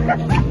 Ha ha ha!